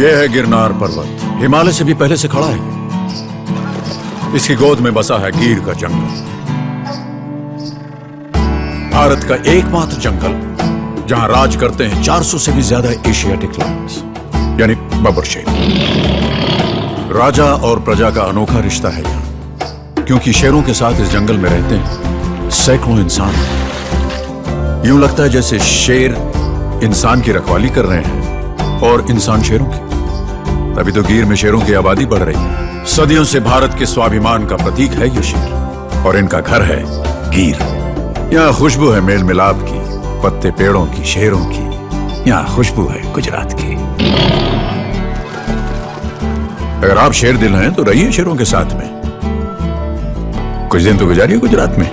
यह है गिरनार पर्वत। हिमालय से भी पहले से खड़ा है। इसकी गोद में बसा है गिर का जंगल। भारत का एकमात्र जंगल, जहाँ राज करते हैं 400 से भी ज़्यादा एशियाटिक लायंस यानी बबर शेर। राजा और प्रजा का अनोखा रिश्ता है यहाँ, क्योंकि शेरों के साथ इस जंगल में रहते हैं सैकड़ों इंसान। यूँ लगता है जैसे शेर इंसान की रखवाली कर रहे हैं और इंसान शेरों की। तभी तो गिर में शेरों की आबादी बढ़ रही। है सदियों से भारत के स्वाभिमान का प्रतीक है ये शेर। और इनका घर है गिर। यहाँ खुशबू है मेल मिलाप की, पत्ते पेड़ों की, शेरों की। यहाँ खुशबू है गुजरात की। अगर आप शेर दिल हैं तो रहिए शेरों के साथ में। कुछ दिन तो गुजारिए गुजरात में।